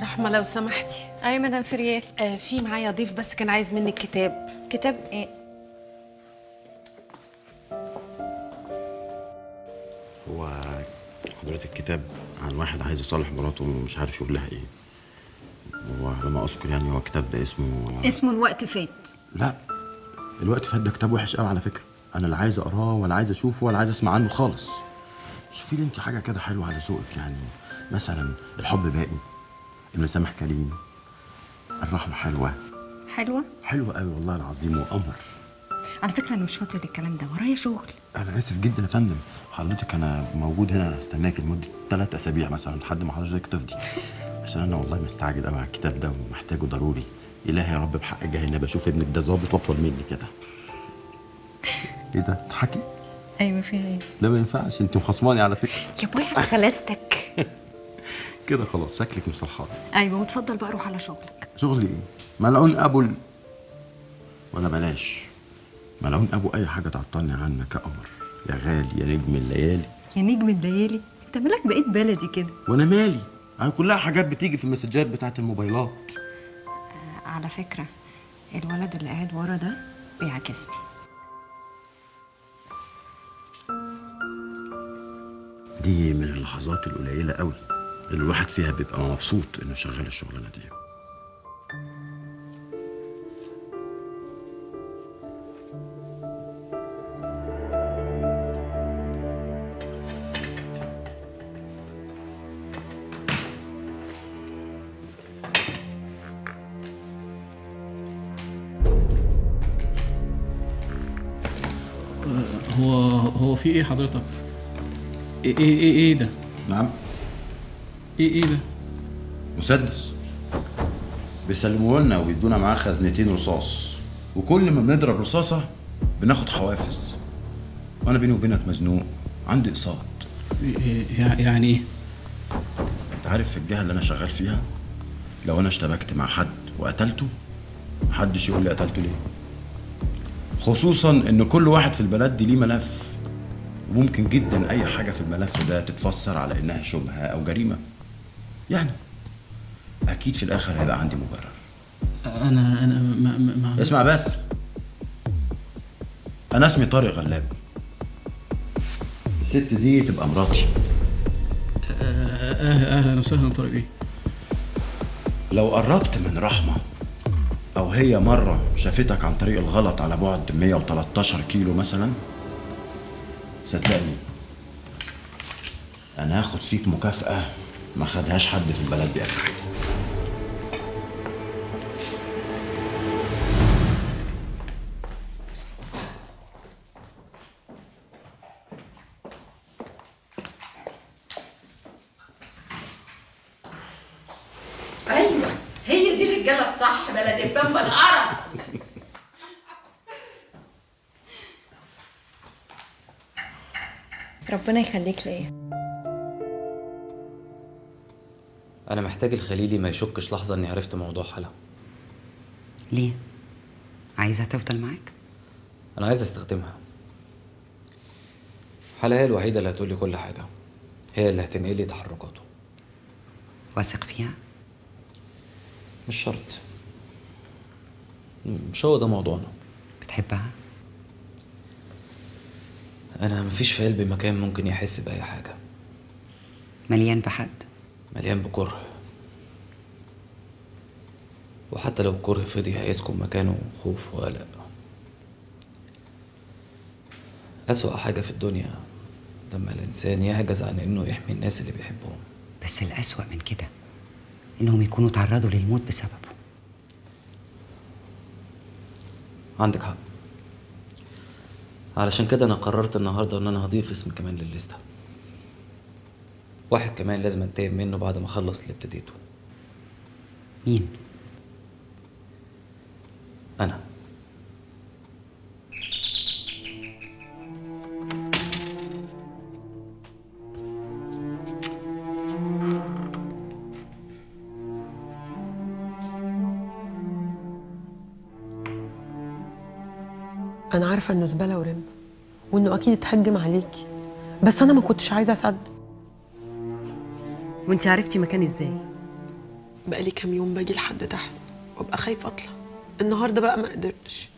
رحمة لو سمحتي. أي مدام فريال. آه في معايا ضيف بس كان عايز منك كتاب كتاب إيه؟ هو حضرتك كتاب عن واحد عايز يصالح مراته ومش عارف يقول لها إيه. وعلى ما أذكر يعني هو الكتاب ده اسمه اسمه الوقت فات. لا الوقت فات ده كتاب وحش قوي على فكرة. أنا لا عايز أقراه ولا عايز أشوفه ولا عايز أسمع عنه خالص. شوفي لي أنت حاجة كده حلوة على ذوقك يعني مثلا الحب باقي المسامح كريم الرحمة حلوة. حلوة؟ حلوة قوي والله العظيم وقمر على فكرة أنا مش فاضية للكلام ده ورايا شغل. أنا آسف جدا يا فندم. حضرتك أنا موجود هنا أستناك لمدة ثلاث أسابيع مثلا لحد ما حضرتك تفضي. عشان أنا والله مستعجل قوي على الكتاب ده ومحتاجه ضروري. إلهي يا رب بحق جهنم بشوف ابنك ده ظابط وأطول مني كده. إيه ده؟ بتضحكي أيوه في إيه. لا ما ينفعش. انت مخصماني على فكرة. يا ابويا على خلاصتك كده خلاص شكلك مش صلحانه أيوه وتفضل بقى روح على شغلك. شغلي إيه؟ ملعون أبو ال... ولا بلاش. ملعون أبو أي حاجة تعطلني عنك يا قمر. يا غالي يا نجم الليالي. يا نجم الليالي؟ أنت مالك بقيت بلدي كده؟ وأنا مالي؟ يعني كلها حاجات بتيجي في المسجات بتاعت الموبايلات. على فكرة الولد اللي قاعد ورا ده بيعاكسني دي من اللحظات القليلة قوي اللي الواحد فيها بيبقى مبسوط إنه شغال الشغلانة دي هو هو في إيه حضرتك؟ إيه إيه إيه, إيه ده؟ نعم. إيه إيه ده؟ مسدس. بيسلموه لنا وبيدونا معاه خزنتين رصاص. وكل ما بنضرب رصاصة بناخد حوافز. وأنا بيني وبينك مزنوق. عندي إقساط. إيه- إيه- يع- يعني إيه؟ أنت عارف في الجهة اللي أنا شغال فيها؟ لو أنا اشتبكت مع حد وقتلته محدش يقول لي قتلته ليه؟ خصوصا إن كل واحد في البلد دي ليه ملف. وممكن جدا أي حاجة في الملف ده تتفسر على إنها شبهة أو جريمة. يعني أكيد في الآخر هيبقى عندي مبرر. أنا أنا ما ما ما اسمع بس. أنا اسمي طارق غلاب. الست دي تبقى مراتي. أه- أهلا وسهلا طارق. إيه؟ لو قربت من رحمة أو هي مرة شافتك عن طريق الغلط على بعد 113 كيلو مثلا صدقني أنا هاخد فيك مكافأة ما خدهاش حد في البلد دي قبل. أيوه هي دي الرجالة الصح بلد الفم القرف ربنا يخليك ليا أنا محتاج الخليلي ما يشكش لحظة إني عرفت موضوع حلا ليه؟ عايزها تفضل معاك؟ أنا عايز أستخدمها حلا هي الوحيدة اللي هتقولي كل حاجة هي اللي هتنقلي تحركاته واثق فيها؟ مش شرط مش هو ده موضوعنا بتحبها؟ أنا مفيش في قلبي مكان ممكن يحس بأي حاجة. مليان بحد؟ مليان بكره. وحتى لو الكره فضي هيسكن مكانه خوف وقلق. أسوأ حاجة في الدنيا لما الإنسان يعجز عن إنه يحمي الناس اللي بيحبهم. بس الأسوأ من كده إنهم يكونوا تعرضوا للموت بسببه. عندك حق. علشان كده أنا قررت النهاردة إن أنا هضيف اسم كمان للليستة واحد كمان لازم أنتقم منه بعد ما أخلص اللي ابتديته مين؟ أنا عارفة إنه زبالة ورم وإنه أكيد اتهجم عليكي بس أنا ما كنتش عايزة اصدق وأنت عرفتي مكاني إزاي؟ بقالي كام يوم باجي لحد تحت وأبقى خايفة أطلع. النهارده بقى ما قدرتش.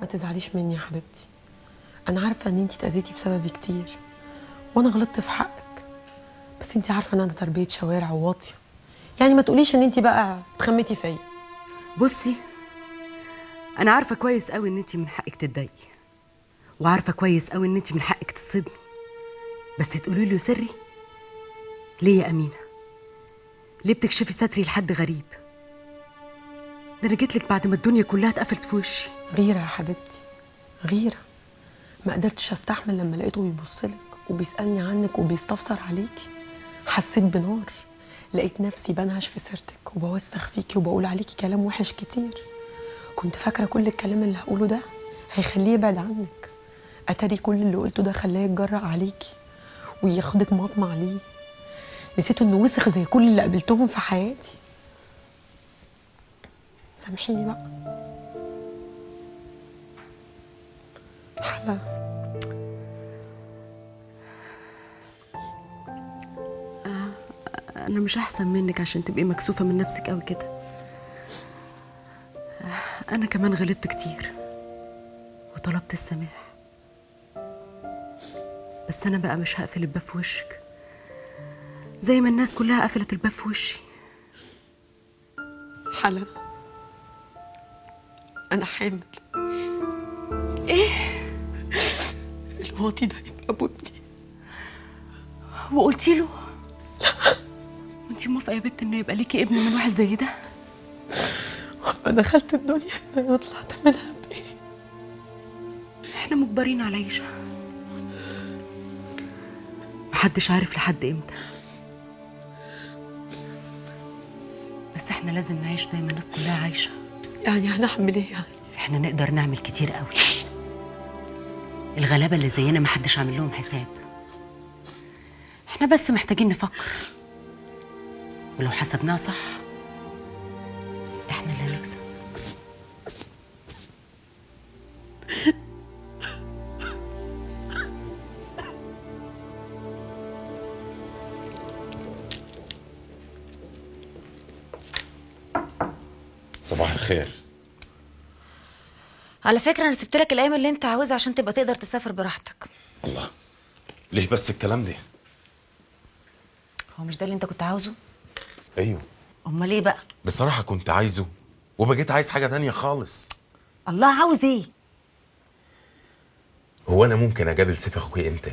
ما تزعليش مني يا حبيبتي. أنا عارفة إن أنت اتاذيتي بسببي كتير وأنا غلطت في حقك. بس أنت عارفة إن أنا تربية شوارع وواطية. يعني ما تقوليش إن أنت بقى اتخمتي فيا. بصي أنا عارفة كويس قوي إن انت من حقك تتضايقي وعارفة كويس قوي إن انت من حقك تصدمي بس تقولي له سري ليه يا أمينة؟ ليه بتكشفي ستري لحد غريب؟ ده أنا جيتلك بعد ما الدنيا كلها اتقفلت في وشي. غيرة يا حبيبتي غيرة. ما قدرتش أستحمل لما لقيته بيبصلك وبيسألني عنك وبيستفسر عليكي حسيت بنار. لقيت نفسي بنهش في سيرتك وبوسخ فيكي وبقول عليكي كلام وحش كتير. كنت فاكرة كل الكلام اللي هقوله ده هيخليه يبعد عنك. أتاري كل اللي قلته ده خلاه يتجرأ عليكي وياخدك مطمع ليه نسيت إنه وسخ زي كل اللي قابلتهم في حياتي. سامحيني بقى. حلا. أنا مش أحسن منك عشان تبقي مكسوفة من نفسك قوي كده. أنا كمان غلطت كتير وطلبت السماح. بس أنا بقى مش هقفل الباب في وشك. زي ما الناس كلها قفلت الباب في وشي. حلا أنا حامل. إيه؟ الواطي ده يبقى ابو ابني وقلتي له وانتي موافقة يا بت إنه يبقى ليكي ابن من واحد زي ده؟ دخلت الدنيا إزاي وطلعت منها بإيه؟ إحنا مجبرين على عيشة. محدش عارف لحد إمتى. بس إحنا لازم نعيش زي ما الناس كلها عايشة. يعني هنعمل إيه يعني؟ إحنا نقدر نعمل كتير قوي. الغلابة اللي زينا محدش عامل لهم حساب. إحنا بس محتاجين نفكر. ولو حسبناها صح صباح الخير. على فكرة أنا سبت لك الأيام اللي أنت عاوزها عشان تبقى تقدر تسافر براحتك. الله. ليه بس الكلام ده؟ هو مش ده اللي أنت كنت عاوزه؟ أيوه. أمال إيه بقى؟ بصراحة كنت عايزه وبقيت عايز حاجة تانية خالص. الله عاوز إيه؟ هو أنا ممكن أقابل سيف أخوي إمتى؟